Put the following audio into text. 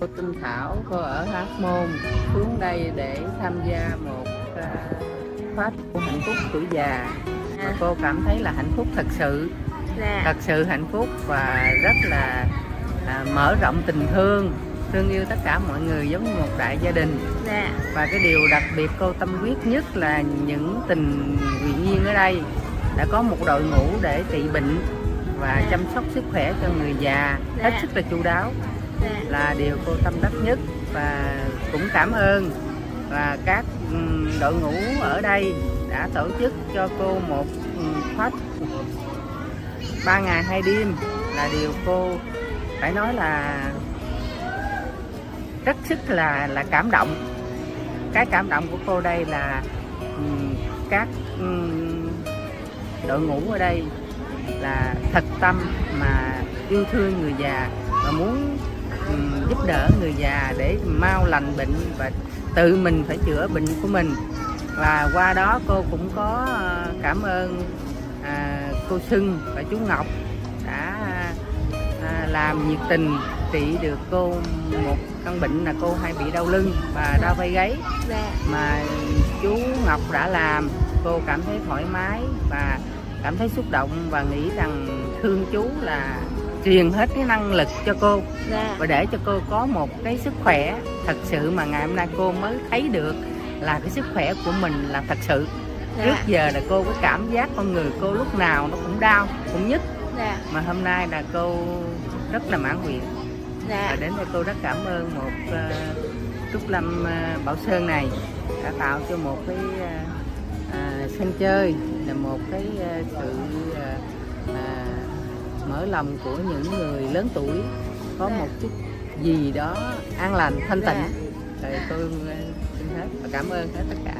Cô Tinh Thảo, cô ở Hóc Môn xuống đây để tham gia một uh, khóa tu hạnh phúc tuổi già. Và À. cô cảm thấy là hạnh phúc thật sự, dạ. Thật sự hạnh phúc và rất là à, mở rộng tình thương, thương yêu tất cả mọi người giống như một đại gia đình. dạ. Và cái điều đặc biệt cô tâm huyết nhất là những tình nguyện viên ở đây đã có một đội ngũ để trị bệnh và chăm sóc sức khỏe cho người già. Hết sức là chu đáo. dạ là điều cô tâm đắc nhất và cũng cảm ơn. Và các đội ngũ ở đây đã tổ chức cho cô một khóa ba ngày hai đêm là điều cô phải nói là rất sức là là cảm động. Cái cảm động của cô đây là các đội ngũ ở đây là thật tâm mà yêu thương người già và muốn giúp đỡ người già để mau lành bệnh và tự mình phải chữa bệnh của mình. Và qua đó cô cũng có ờ, cảm ơn à, cô Sưng và chú Ngọc đã à, làm nhiệt tình trị được cô một căn bệnh là cô hay bị đau lưng và đau vai gáy dạ. mà chú Ngọc đã làm. Cô cảm thấy thoải mái và cảm thấy xúc động và nghĩ rằng thương chú là truyền hết cái năng lực cho cô dạ. Và để cho cô có một cái sức khỏe thật sự mà ngày hôm nay cô mới thấy được là cái sức khỏe của mình là thật sự. Trước dạ giờ là cô có cảm giác con người cô lúc nào nó cũng đau cũng nhức. Dạ. Mà hôm nay là cô rất là mãn nguyện. Và dạ đến đây cô rất cảm ơn một uh, trúc lâm uh, bảo sơn này đã tạo cho một cái uh, uh, sân chơi là một cái uh, sự uh, uh, mở lòng của những người lớn tuổi có Dạ. một chút gì đó an lành thanh tịnh rồi tôi xin hết và cảm ơn hết tất cả